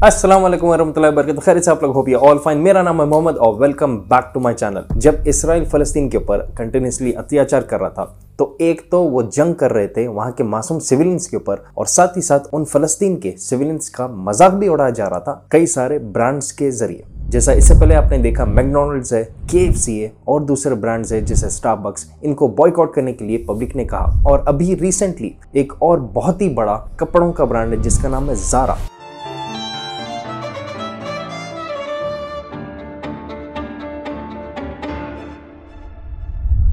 अस्सलाम वालेकुम वरहमतुल्लाहि वबरकातुहू। खैर से आप लोग होपिए ऑल फाइन। मेरा नाम है मोहम्मद और welcome back to my channel जब इसराइल फ़लस्तीन के ऊपर कंटिन्यूसली अत्याचार कर रहा था तो एक तो वो जंग कर रहे थे, वहाँ के मासूम सिविलियंस के ऊपर, और साथ ही साथ उन फलस्तीन के सिविलियंस का मज़ाक भी उड़ाया जा रहा था कई सारे ब्रांड्स के ज़रिए। जैसा इससे पहले आपने देखा मैकडोनल्ड्स है के है, और दूसरे ब्रांड्स है, जैसे स्टारबक्स इनको बॉयकॉट करने के लिए पब्लिक ने कहा, और अभी रिसेंटली एक और बहुत ही बड़ा कपड़ों का ब्रांड है, जिसका नाम है जारा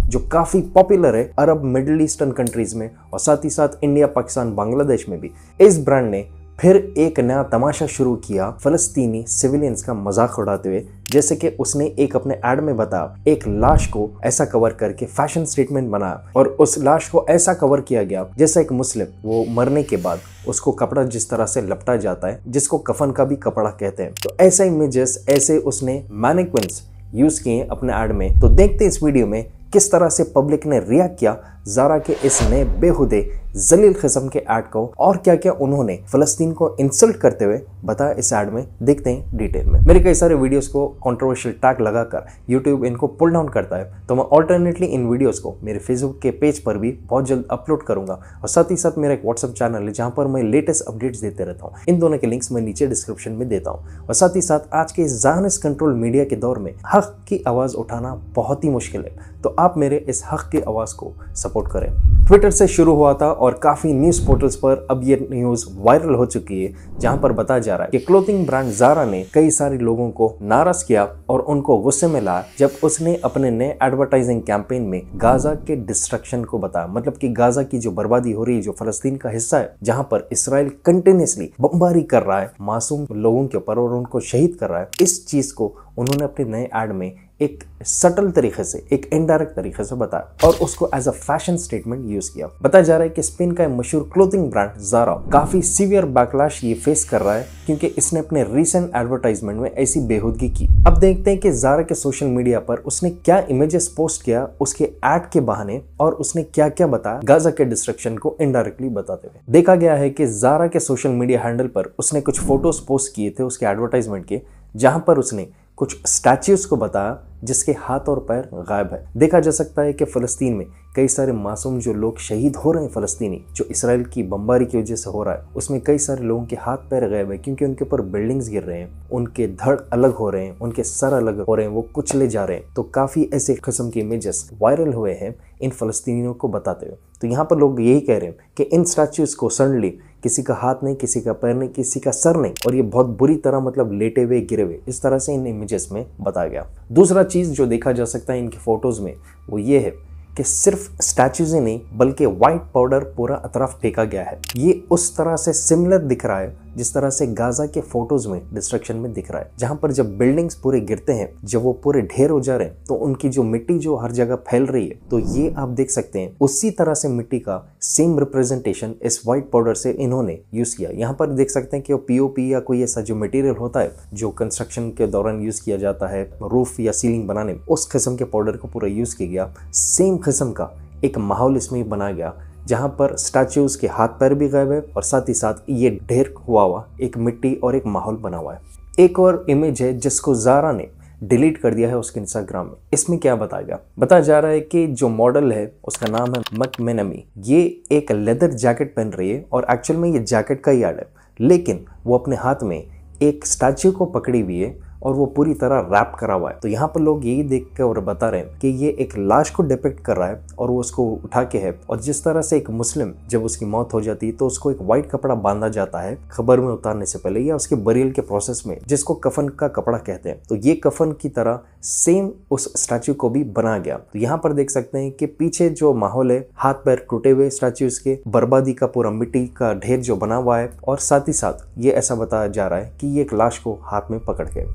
जो काफ़ी पॉपुलर है अरब मिडिल ईस्टर्न कंट्रीज़ में और साथ ही साथ इंडिया पाकिस्तान बांग्लादेश में भी। इस ब्रांड ने फिर एक नया तमाशा शुरू किया फलस्तीनी सिविलियंस का मज़ाक उड़ाते हुए, जैसे कि उसने एक अपने एड में बताया एक लाश को ऐसा कवर करके फ़ैशन स्टेटमेंट बनाया और उस लाश को ऐसा कवर किया गया, जैसा एक मुस्लिम, वो मरने के बाद उसको कपड़ा जिस तरह से लपटा जाता है, जिसको कफन का भी कपड़ा कहते हैं। तो ऐसे इमेजेस ऐसे उसने मैनिक्विंस यूज़ किए अपने एड में। तो देखते इस वीडियो में किस तरह से पब्लिक ने रिएक्ट किया जारा के इस नए बेहुदे जलील किस्म के ऐड को और क्या क्या उन्होंने फलस्तीन को इंसल्ट करते हुए बताया, इस ऐड में देखते हैं डिटेल में। मेरे कई सारे वीडियोस को कंट्रोवर्शियल टैग लगाकर यूट्यूब इनको पुल डाउन करता है तो मैं ऑल्टरनेटली इन वीडियोस को मेरे फेसबुक के पेज पर भी बहुत जल्द अपलोड करूँगा। और साथ ही साथ मेरा एक व्हाट्सअप चैनल है, जहाँ पर मैं लेटेस्ट अपडेट्स देते रहता हूँ। इन दोनों के लिंक्स मैं नीचे डिस्क्रिप्शन में देता हूँ। और साथ ही साथ आज के जानस कंट्रोल मीडिया के दौर में हक की आवाज़ उठाना बहुत ही मुश्किल है। तो आप मेरे इस हक की आवाज़ को सपोर्ट करें। ट्विटर से शुरू हुआ था और काफ़ी न्यूज़ पोर्टल्स पर अब ये न्यूज़ वायरल हो चुकी है, जहाँ पर बताया जा रहा है कि क्लोथिंग ब्रांड जारा ने कई सारे लोगों को नाराज़ किया और उनको गुस्से में लाया, जब उसने अपने नए एडवर्टाइजिंग कैंपेन में गाजा के डिस्ट्रक्शन को बताया। मतलब कि गाजा की जो बर्बादी हो रही है, जो फलस्तीन का हिस्सा है, जहाँ पर इसराइल कंटिन्यूसली बमबारी कर रहा है, मासूम लोगों के ऊपर और उनको शहीद कर रहा है, इस चीज़ को उन्होंने अपने नए एड में एक सटल तरीके से, एक इनडायरेक्ट तरीके से बताया और उसको as a fashion statement use किया। बताया जा रहा है कि स्पेन का मशहूर क्लोथिंग ब्रांड जारा काफ़ी सीवियर बैकलैश ये फेस कर रहा है क्योंकि इसने अपने रिसेंट एडवर्टाइजमेंट में ऐसी बेहूदगी की। अब देखते हैं कि जारा के सोशल मीडिया पर उसने क्या इमेजेस पोस्ट किया, उसके एड के बहाने और उसने क्या क्या बताया गाजा के डिस्ट्रक्शन को इनडायरेक्टली बताते हुए। देखा गया है कि जारा के सोशल मीडिया हैंडल पर उसने कुछ फ़ोटोज़ पोस्ट किए थे उसके एडवर्टाइजमेंट के, जहाँ पर उसने कुछ स्टैच्यूज को बताया जिसके हाथ और पैर गायब है। देखा जा सकता है कि फ़लस्तीन में कई सारे मासूम जो लोग शहीद हो रहे हैं फ़लस्तीनी, जो इसराइल की बमबारी की वजह से हो रहा है, उसमें कई सारे लोगों के हाथ पैर गायब है क्योंकि उनके ऊपर बिल्डिंग्स गिर रहे हैं, उनके धड़ अलग हो रहे हैं, उनके सर अलग हो रहे हैं, वो कुचले जा रहे हैं। तो काफ़ी ऐसे किस्म के इमेजेस वायरल हुए हैं इन फ़लस्तीनियों को बताते हुए। तो यहाँ पर लोग यही कह रहे हैं कि इन स्टैचूज को सडनली किसी का हाथ नहीं, किसी का पैर नहीं, किसी का सर नहीं, और ये बहुत बुरी तरह मतलब लेटे हुए, गिरे हुए, इस तरह से इन इमेजेस में बताया गया। दूसरा चीज़ जो देखा जा सकता है इनके फ़ोटोज़ में, वो ये है कि सिर्फ़ स्टैचूज ही नहीं, बल्कि वाइट पाउडर पूरा अतराफ फेंका गया है। ये उस तरह से सिमिलर दिख रहा है जिस तरह से गाजा के फ़ोटोज़ में डिस्ट्रक्शन में दिख रहा है, जहाँ पर जब बिल्डिंग्स पूरे गिरते हैं, जब वो पूरे ढेर हो जा रहे हैं तो उनकी जो मिट्टी जो हर जगह फैल रही है तो ये आप देख सकते हैं, उसी तरह से मिट्टी का सेम रिप्रेजेंटेशन इस व्हाइट पाउडर से इन्होंने यूज़ किया। यहाँ पर देख सकते हैं कि पीओपी या कोई ऐसा जो मटेरियल होता है, जो कंस्ट्रक्शन के दौरान यूज़ किया जाता है रूफ या सीलिंग बनाने में, उस किस्म के पाउडर को पूरा यूज़ किया गया। सेम किस्म का एक माहौल इसमें बनाया गया। जहाँ पर स्टैचूज के हाथ पैर भी गायब हुए और साथ ही साथ ये ढेर हुआ हुआ एक मिट्टी और एक माहौल बना हुआ है। एक और इमेज है जिसको जारा ने डिलीट कर दिया है उसके इंस्टाग्राम में। इसमें क्या बताया गया? बताया जा रहा है कि जो मॉडल है, उसका नाम है मकमेनमी ये एक लेदर जैकेट पहन रही है और एक्चुअल में ये जैकेट का ही ऐड है। लेकिन वो अपने हाथ में एक स्टैचू को पकड़ी हुई है और वो पूरी तरह रैप करा हुआ है। तो यहाँ पर लोग यही देख कर और बता रहे हैं कि ये एक लाश को डिपेक्ट कर रहा है और वो उसको उठा के है। और जिस तरह से एक मुस्लिम जब उसकी मौत हो जाती है तो उसको एक व्हाइट कपड़ा बांधा जाता है खबर में उतारने से पहले या उसके बरियल के प्रोसेस में, जिसको कफन का कपड़ा कहते हैं। तो ये कफन की तरह सेम उस स्टैचू को भी बना गया। तो यहाँ पर देख सकते हैं कि पीछे जो माहौल है, हाथ पैर टूटे हुए स्टैचूज के, बर्बादी का पूरा मिट्टी का ढेर जो बना हुआ है और साथ ही साथ ये ऐसा बताया जा रहा है कि ये एक लाश को हाथ में पकड़ के।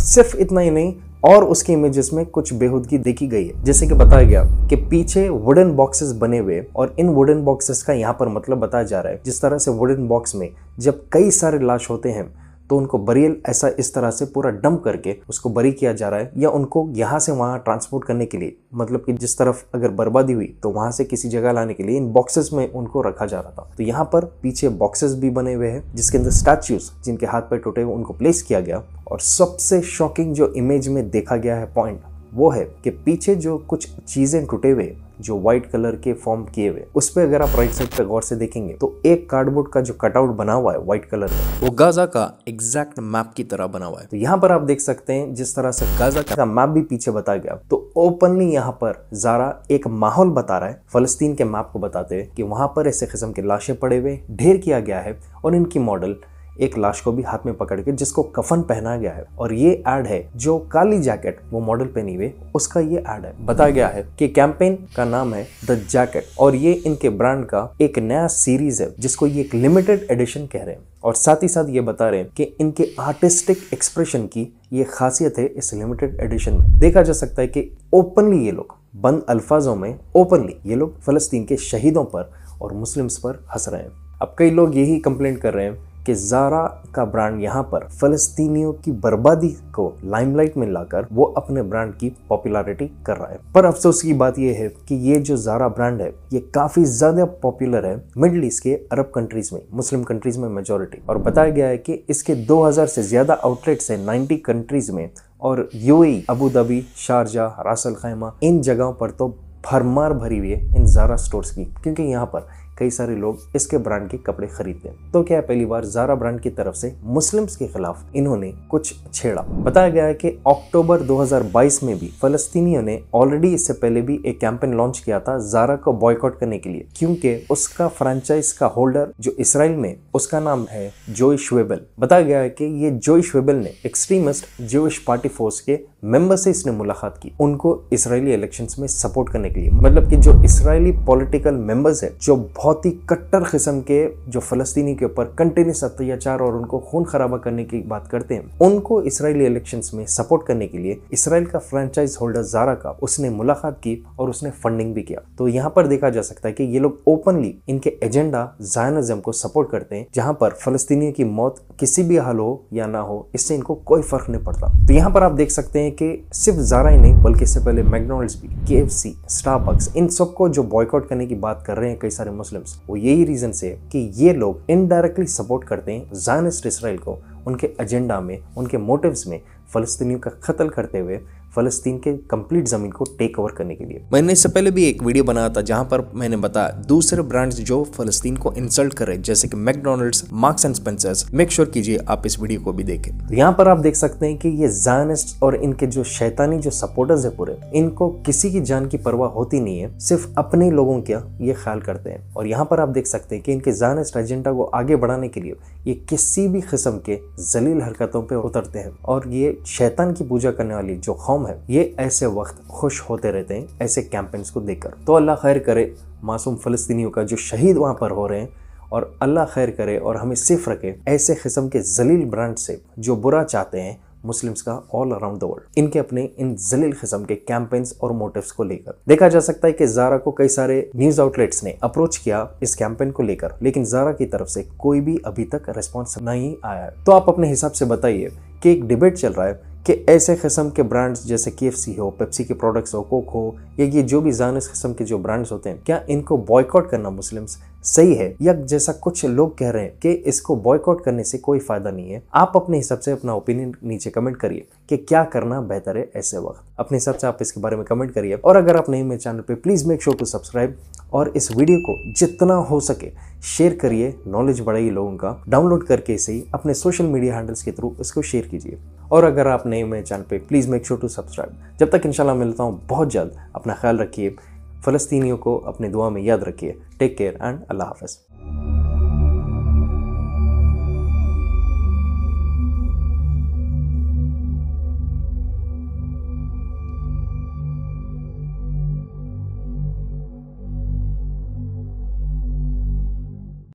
सिर्फ़ इतना ही नहीं, और उसके इमेजेस में कुछ बेहूदगी देखी गई है। जैसे कि बताया गया कि पीछे वुडन बॉक्सेस बने हुए और इन वुडन बॉक्सेस का यहाँ पर मतलब बताया जा रहा है, जिस तरह से वुडन बॉक्स में जब कई सारे लाश होते हैं तो उनको बरियल ऐसा इस तरह से पूरा डंप करके उसको बरी किया जा रहा है या उनको यहाँ से वहाँ ट्रांसपोर्ट करने के लिए मतलब कि जिस तरफ़ अगर बर्बादी हुई तो वहाँ से किसी जगह लाने के लिए इन बॉक्सेस में उनको रखा जा रहा था। तो यहाँ पर पीछे बॉक्सेस भी बने हुए हैं, जिसके अंदर स्टैच्यूज जिनके हाथ पैर टूटे हुए उनको प्लेस किया गया। और सबसे शॉकिंग जो इमेज में देखा गया है पॉइंट वो है कि पीछे जो कुछ चीज़ें टूटे हुए जो व्हाइट कलर के फॉर्म किए हुए उस पर अगर आप राइट साइड पे गौर से देखेंगे तो एक कार्डबोर्ड का जो कटआउट बना हुआ है व्हाइट कलर का वो गाजा का एग्जैक्ट मैप की तरह बना हुआ है। तो यहाँ पर आप देख सकते हैं, जिस तरह से गाजा का मैप भी पीछे बताया गया तो ओपनली यहाँ पर जारा एक माहौल बता रहा है, फलस्तीन के मैप को बताते हुए, कि वहाँ पर ऐसे किस्म के लाशें पड़े हुए ढेर किया गया है, और इनकी मॉडल एक लाश को भी हाथ में पकड़ के जिसको कफन पहना गया है। और ये एड है जो काली जैकेट, वो मॉडल पहनी हुए उसका ये एड है। बताया गया है कि कैंपेन का नाम है द जैकेट। और ये इनके ब्रांड का एक नया सीरीज़ है, जिसको ये एक लिमिटेड एडिशन कह रहे हैं। और साथ ही साथ ये बता रहे हैं कि इनके आर्टिस्टिक एक्सप्रेशन की ये खासियत है इस लिमिटेड एडिशन में। देखा जा सकता है कि ओपनली ये लोग, बंद अल्फाजों में ओपनली ये लोग फलस्तीन के शहीदों पर और मुस्लिम्स पर हंस रहे हैं। अब कई लोग यही कंप्लेंट कर रहे हैं कि जारा का ब्रांड यहाँ पर फलस्तीनियों की बर्बादी को लाइमलाइट में लाकर वो अपने ब्रांड की पॉपुलैरिटी कर रहा है। पर अफसोस की बात यह है कि ये जो जारा ब्रांड है, ये काफ़ी ज़्यादा पॉपुलर है मिडल ईस्ट के अरब कंट्रीज़ में, मुस्लिम कंट्रीज़ में मेजोरिटी और बताया गया है कि इसके 2000 से ज़्यादा आउटलेट्स है 90 कंट्रीज़ में और UAE, Abu Dhabi Sharjah Ras al Khaimah इन जगहों पर तो भरमार भरी हुई है इन जारा स्टोर्स की, क्योंकि यहाँ पर कई सारे लोग इसके ब्रांड के कपड़े खरीदते हैं। तो क्या पहली बार जारा ब्रांड की तरफ़ से मुस्लिम्स के खिलाफ इन्होंने कुछ छेड़ा? बताया गया है कि अक्टूबर 2022 में भी फलस्तीनियों ने ऑलरेडी इससे पहले भी एक कैंपेन लॉन्च किया था जारा को बॉयकॉट करने के लिए, क्योंकि उसका फ्रेंचाइज का होल्डर जो इसराइल में, उसका नाम है जोई श्वेबल बताया गया है कि ये जोई श्वेबल ने एक्सट्रीमिस्ट जोइश पार्टी फोर्स के मेंबर से इसने मुलाकात की, उनको इसराइली इलेक्शन में सपोर्ट करने के लिए। मतलब कि जो इसराइली पॉलिटिकल मेंबर्स है, जो बहुत ही कट्टर किस्म के जो फलस्तीनी के ऊपर कंटिन्यूस अत्याचार और उनको खून खराबा करने की बात करते हैं, उनको इसराइली इलेक्शंस में सपोर्ट करने के लिए इसराइल का फ्रेंचाइज होल्डर जारा का उसने मुलाकात की और उसने फंडिंग भी किया। तो यहाँ पर देखा जा सकता है कि ये लोग ओपनली इनके एजेंडा जायनिज्म को सपोर्ट करते हैं, जहाँ पर फलस्तीनियों की मौत किसी भी हाल हो या ना हो, इससे इनको कोई फ़र्क नहीं पड़ता। तो यहाँ पर आप देख सकते हैं कि सिर्फ़ जारा ही नहीं, बल्कि इससे पहले मैकडोनल्ड्स भी के एफ़ सी स्टारबक्स इन सबको जो बॉयकॉट करने की बात कर रहे हैं कई सारे मुस्लिम्स वो यही रीजन से कि ये लोग इनडायरेक्टली सपोर्ट करते हैं जानस्ट इसराइल को, उनके एजेंडा में, उनके मोटिव्स में फलस्तीनियों का कत्ल करते हुए फलस्तीन के कंप्लीट ज़मीन को टेक ओवर करने के लिए। मैंने इससे पहले भी एक वीडियो बनाया था जहाँ पर मैंने बताया दूसरे ब्रांड्स जो फलस्तीन को इंसल्ट कर रहे हैं जैसे कि McDonald's Marks and Spencers make sure कीजिए आप इस वीडियो को भी देखें। तो यहाँ पर आप देख सकते हैं कि ये जायनिस्ट और इनके जो शैतानी जो सपोर्टर्स है पूरे इनको किसी की जान की परवाह होती नहीं है सिर्फ़ अपने लोगों का ये ख्याल करते हैं। और यहाँ पर आप देख सकते हैं कि इनके जायनिस्ट एजेंडा को आगे बढ़ाने के लिए ये किसी भी किस्म के जलील हरकतों पर उतरते हैं। और ये शैतान की पूजा करने वाली जो कौम है। ये ऐसे वक्त खुश होते रहते हैं, ऐसे कैंपेन्स को देखकर। तो अल्लाह खैर करे मासूम फ़लस्तीनियों का जो शहीद वहाँ पर हो रहे हैं, और अल्लाह खैर करे और हमें सिर्फ़ रखे ऐसे किस्म के जलील ब्रांड से जो बुरा चाहते हैं मुस्लिम्स का ऑल अराउंड द वर्ल्ड इनके अपने इन जलील किस्म के कैंपेन्स और मोटिव्स को लेकर। देखा जा सकता है कि जारा को कई सारे न्यूज़ आउटलेट्स ने अप्रोच किया इस कैंपेन को लेकर, लेकिन जारा की तरफ़ से कोई भी अभी तक रिस्पॉन्स नहीं आया है। तो आप अपने हिसाब से बताइए कि एक डिबेट चल रहा है कि ऐसे किस्म के ब्रांड्स जैसे के हो पेप्सी के प्रोडक्ट्स हो कोक हो, या ये जो भी जानस किस्म के जो ब्रांड्स होते हैं, क्या इनको बॉयकॉट करना मुस्लिम्स सही है? या जैसा कुछ लोग कह रहे हैं कि इसको बॉयकॉट करने से कोई फ़ायदा नहीं है, आप अपने हिसाब से अपना ओपिनियन नीचे कमेंट करिए कि क्या करना बेहतर है ऐसे वक्त। अपने हिसाब से आप इसके बारे में कमेंट करिए। और अगर आप नहीं मेरे चैनल पे please make sure to subscribe और इस वीडियो को जितना हो सके शेयर करिए। नॉलेज बढ़ाइए लोगों का। डाउनलोड करके इसे अपने सोशल मीडिया हैंडल्स के थ्रू इसको शेयर कीजिए। और अगर आप नए मेरे चैनल पे please make sure to subscribe जब तक इंशाल्लाह मिलता हूँ, बहुत जल्द अपना ख्याल रखिए, फ़लस्तीनियों को अपने दुआ में याद रखिए। टेक केयर एंड अल्लाह हाफ़